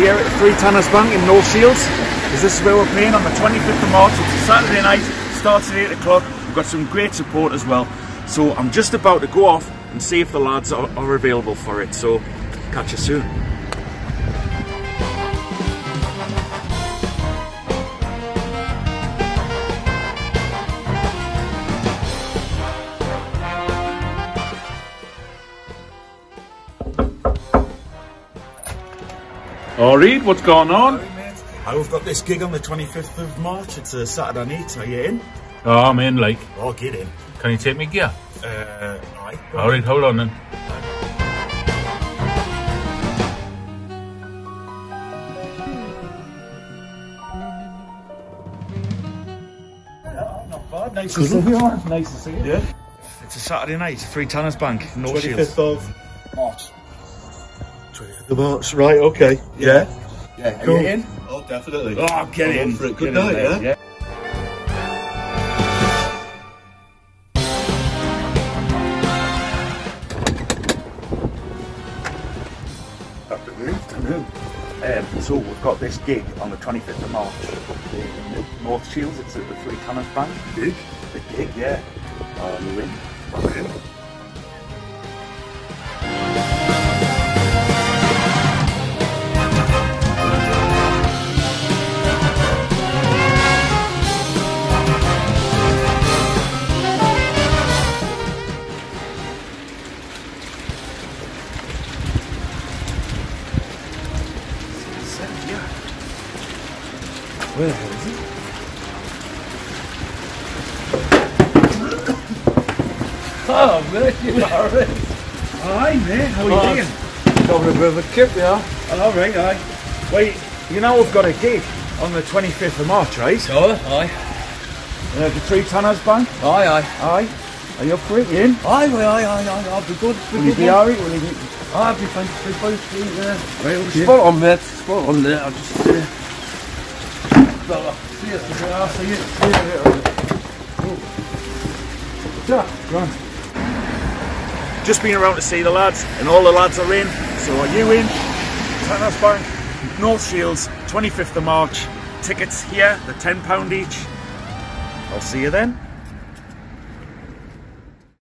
here at the Three Tanners Bank in North Shields. Because this is where we're playing on the 25th of March. It's a Saturday night, starts at 8 o'clock. We've got some great support as well. So I'm just about to go off and see if the lads are, are available for it. So catch you soon. All right, what's going on? I've got this gig on the 25th of March. It's a Saturday night. Are you in? Oh, I'm in, like. Oh, get in. Can you take me gear? Uh, aye. All right, hold on then. Not bad. Nice to see you. Nice to see you. Yeah. It's a Saturday night. Three Tanners Bank, North Shields. 25th of March. 25th of March. Right, okay. Yeah. Yeah. Are Cool. you in? Oh, definitely. Oh, get I'm in. for it. Good in night, there, yeah? Afternoon. Afternoon. Um, so we've got this gig on the 25th of March in North Shields. It's at the Three Tanners Bank. Gig? The gig, yeah. Are you in? I'm in. Yeah. Where the hell is he? Oh, mate, you alright? Hi, mate. How are you doing? Having a bit of a kip, yeah. All right, aye. Wait, you know we've got a gig on the 25th of March, right? Oh, aye. Uh, the Three Tanners Bank. Aye, aye. Aye. Are you up for it? You in? Aye, aye, aye, aye, aye. I'll be good. Be Will you good, be mate. alright? Will you be... I'll be fine. Be fine. Be, uh, Right, okay. Spot on, mate. Spot on there. I'll just, uh... Well, see you. I'll see you. See you later. Yeah, grand. Just been around to see the lads, and all the lads are in. So are you in? Tanners Bank, North Shields, 25th of March. Tickets here, they're £10 each. I'll see you then.